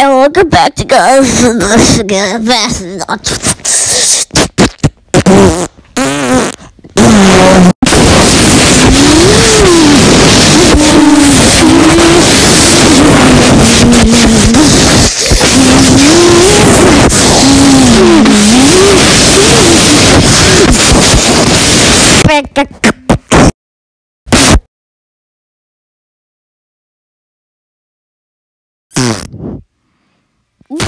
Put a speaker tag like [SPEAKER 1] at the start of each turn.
[SPEAKER 1] And welcome back to guys. Let's get fast Back, back, back. Út.